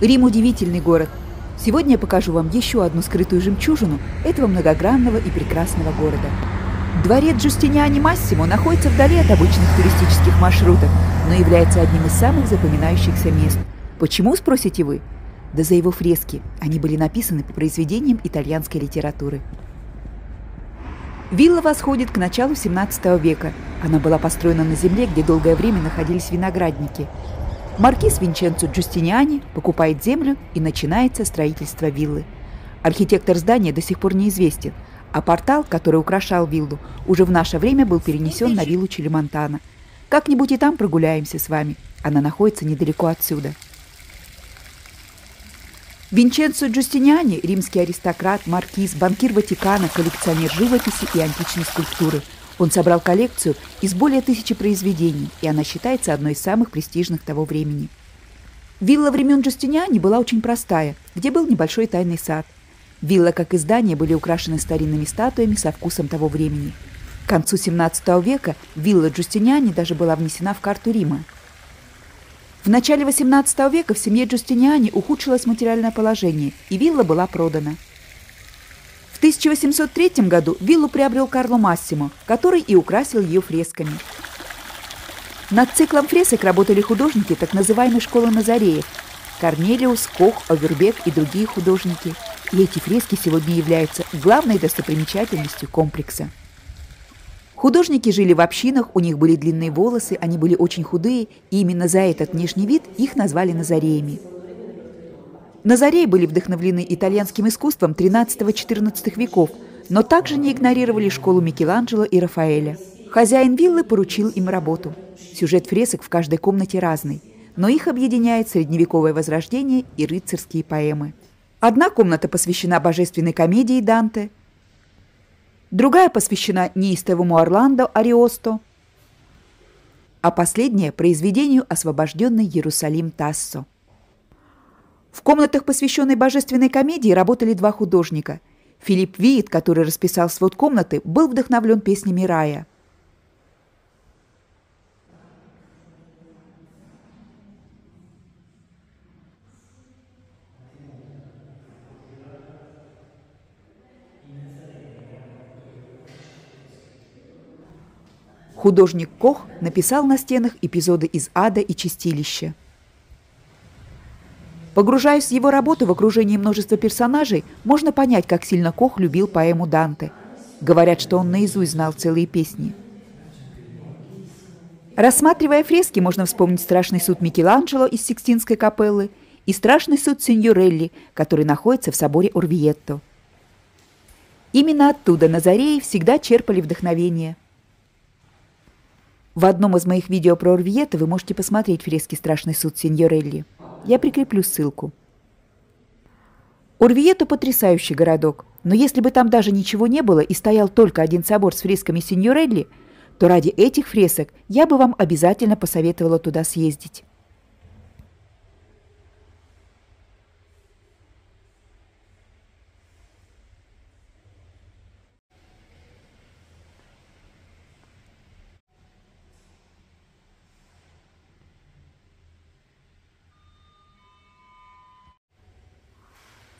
Рим – удивительный город. Сегодня я покажу вам еще одну скрытую жемчужину этого многогранного и прекрасного города. Дворец Джустиниани Массимо находится вдали от обычных туристических маршрутов, но является одним из самых запоминающихся мест. Почему, спросите вы? Да за его фрески. Они были написаны по произведениям итальянской литературы. Вилла восходит к началу 17 века. Она была построена на земле, где долгое время находились виноградники. Маркиз Винченцо Джустиниани покупает землю и начинается строительство виллы. Архитектор здания до сих пор неизвестен, а портал, который украшал виллу, уже в наше время был перенесен на виллу Челемонтана. Как-нибудь и там прогуляемся с вами. Она находится недалеко отсюда. Винченцо Джустиниани – римский аристократ, маркиз, банкир Ватикана, коллекционер живописи и античной скульптуры. Он собрал коллекцию из более тысячи произведений, и она считается одной из самых престижных того времени. Вилла времен Джустиниани была очень простая, где был небольшой тайный сад. Вилла, как и здание, были украшены старинными статуями со вкусом того времени. К концу 17 века вилла Джустиниани даже была внесена в карту Рима – в начале XVIII века в семье Джустиниани ухудшилось материальное положение, и вилла была продана. В 1803 году виллу приобрел Карло Массимо, который и украсил ее фресками. Над циклом фресок работали художники так называемой школы Назареев – Корнелиус, Кох, Овербек и другие художники. И эти фрески сегодня являются главной достопримечательностью комплекса. Художники жили в общинах, у них были длинные волосы, они были очень худые, и именно за этот внешний вид их назвали назареями. Назареи были вдохновлены итальянским искусством XIII-XIV веков, но также не игнорировали школу Микеланджело и Рафаэля. Хозяин виллы поручил им работу. Сюжет фресок в каждой комнате разный, но их объединяет средневековое возрождение и рыцарские поэмы. Одна комната посвящена божественной комедии Данте, другая посвящена неистовому Орландо Ариосто, а последняя – произведению «Освобожденный Иерусалим Тассо». В комнатах, посвященной божественной комедии, работали два художника. Филипп Виит, который расписал свод комнаты, был вдохновлен песнями рая – Художник Кох написал на стенах эпизоды из ада и чистилища. Погружаясь в его работу в окружении множества персонажей, можно понять, как сильно Кох любил поэму Данте. Говорят, что он наизусть знал целые песни. Рассматривая фрески, можно вспомнить страшный суд Микеланджело из Сикстинской капеллы и страшный суд Синьорелли, который находится в соборе Орвиетто. Именно оттуда Назареи всегда черпали вдохновение – в одном из моих видео про Орвиета вы можете посмотреть фрески «Страшный суд Синьорелли». Я прикреплю ссылку. Орвието – потрясающий городок, но если бы там даже ничего не было и стоял только один собор с фресками Синьорелли, то ради этих фресок я бы вам обязательно посоветовала туда съездить.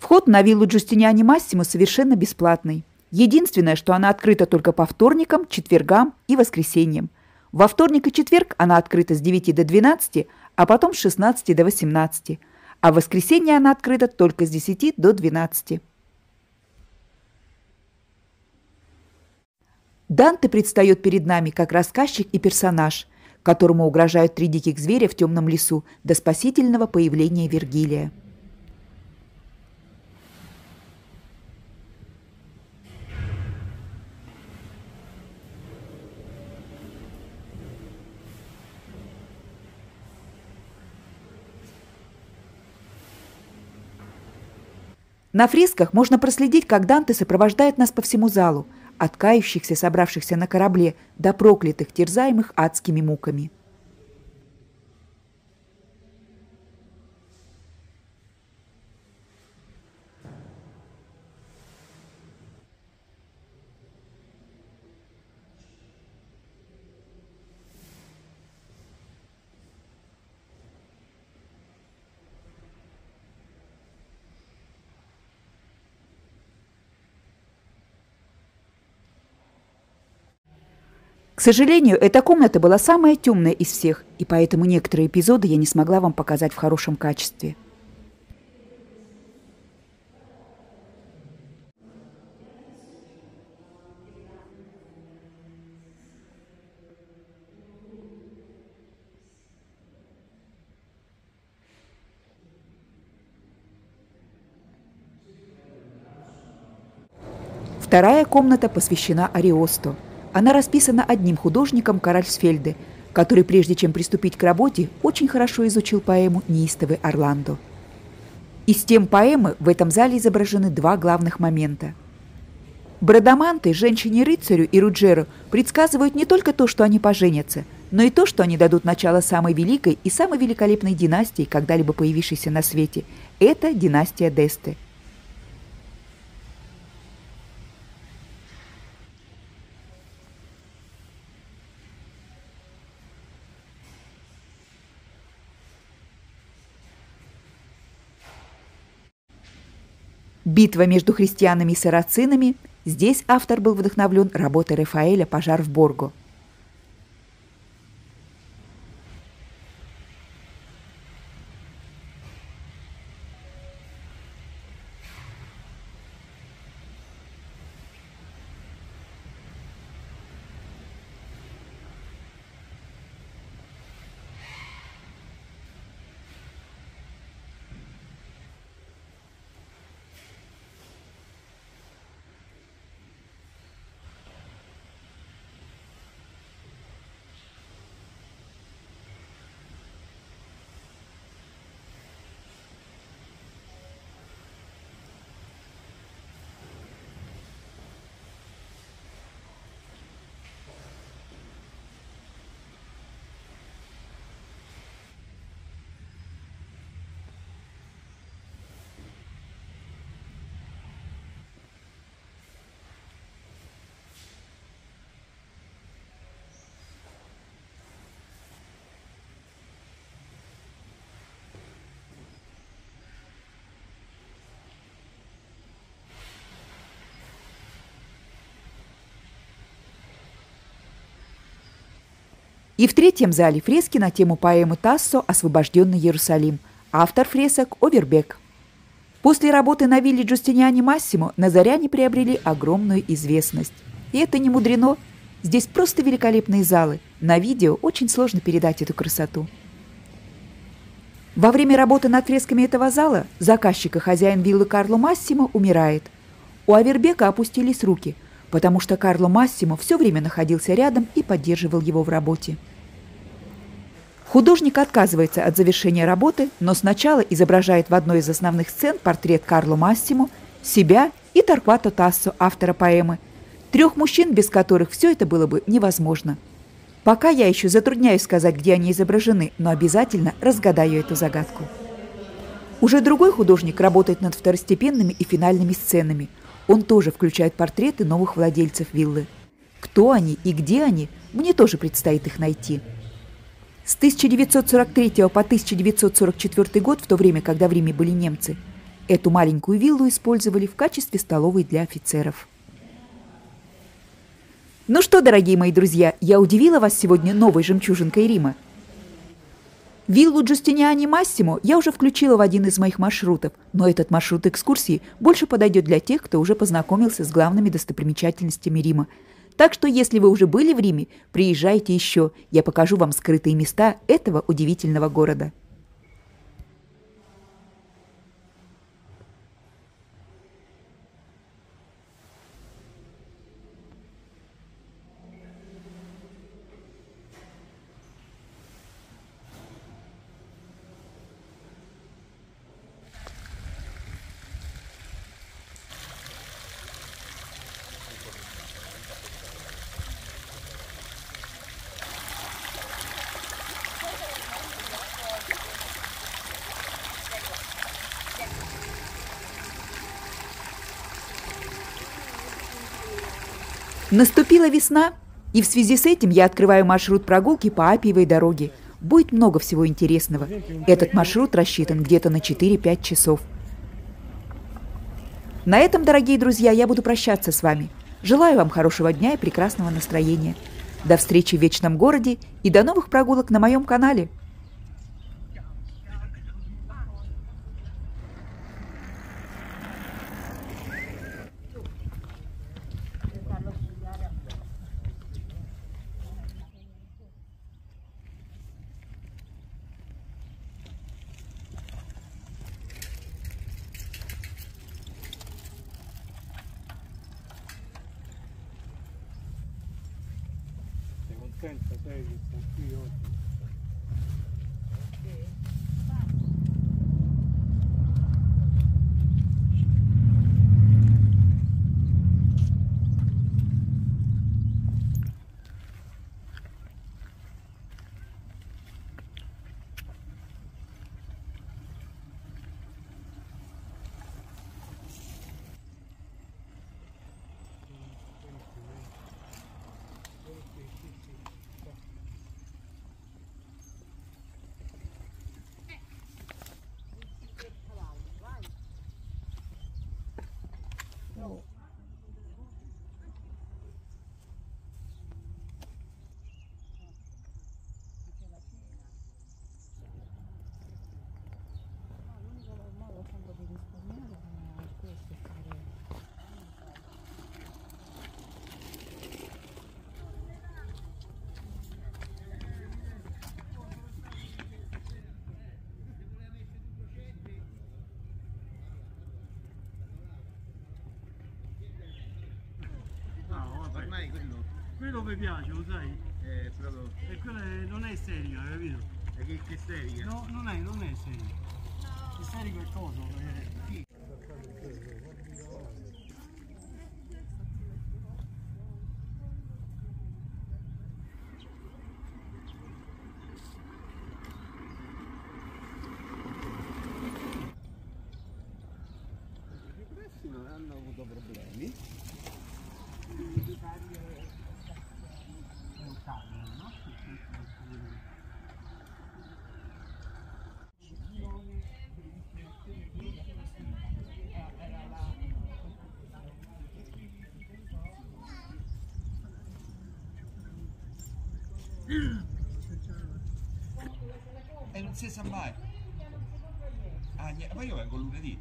Вход на виллу Джустиниани Массимо совершенно бесплатный. Единственное, что она открыта только по вторникам, четвергам и воскресеньям. Во вторник и четверг она открыта с 9 до 12, а потом с 16 до 18. А в воскресенье она открыта только с 10 до 12. Данте предстает перед нами как рассказчик и персонаж, которому угрожают три диких зверя в темном лесу до спасительного появления Вергилия. На фресках можно проследить, как Данте сопровождает нас по всему залу, от кающихся, собравшихся на корабле, до проклятых, терзаемых адскими муками. К сожалению, эта комната была самая темная из всех, и поэтому некоторые эпизоды я не смогла вам показать в хорошем качестве. Вторая комната посвящена Ариосту. Она расписана одним художником Каральсфельде, который, прежде чем приступить к работе, очень хорошо изучил поэму «Неистовый Орландо». Из тем поэмы в этом зале изображены два главных момента. Брадаманты, женщине-рыцарю и Руджеру предсказывают не только то, что они поженятся, но и то, что они дадут начало самой великой и самой великолепной династии, когда-либо появившейся на свете. Это династия Десте – Битва между христианами и сарацинами. Здесь автор был вдохновлен работой Рафаэля «Пожар в Борго». И в третьем зале фрески на тему поэмы Тассо «Освобожденный Иерусалим». Автор фресок Овербек. После работы на вилле Джустиниани Массимо Назаряне приобрели огромную известность. И это не мудрено. Здесь просто великолепные залы. На видео очень сложно передать эту красоту. Во время работы над фресками этого зала заказчик и хозяин виллы Карло Массимо умирает. У Авербека опустились руки, потому что Карло Массимо все время находился рядом и поддерживал его в работе. Художник отказывается от завершения работы, но сначала изображает в одной из основных сцен портрет Карло Массимо, себя и Торквато Тассо, автора поэмы, трех мужчин, без которых все это было бы невозможно. Пока я еще затрудняюсь сказать, где они изображены, но обязательно разгадаю эту загадку. Уже другой художник работает над второстепенными и финальными сценами. Он тоже включает портреты новых владельцев виллы. Кто они и где они, мне тоже предстоит их найти. С 1943 по 1944 год, в то время, когда в Риме были немцы, эту маленькую виллу использовали в качестве столовой для офицеров. Ну что, дорогие мои друзья, я удивила вас сегодня новой жемчужинкой Рима. Виллу Джустиниани Массимо я уже включила в один из моих маршрутов, но этот маршрут экскурсии больше подойдет для тех, кто уже познакомился с главными достопримечательностями Рима – так что, если вы уже были в Риме, приезжайте еще, я покажу вам скрытые места этого удивительного города. Наступила весна, и в связи с этим я открываю маршрут прогулки по Апиевой дороге. Будет много всего интересного. Этот маршрут рассчитан где-то на 4-5 часов. На этом, дорогие друзья, я буду прощаться с вами. Желаю вам хорошего дня и прекрасного настроения. До встречи в Вечном городе и до новых прогулок на моем канале. 再也不必要 Quello mi piace, lo sai? è proprio... E quello è- non è serio, hai capito? è che, che seria. No, non è, non è serio. È serio quel coso. eh. Non hanno avuto problemi. E non si sa mai. Ah, poi io vengo lunedì.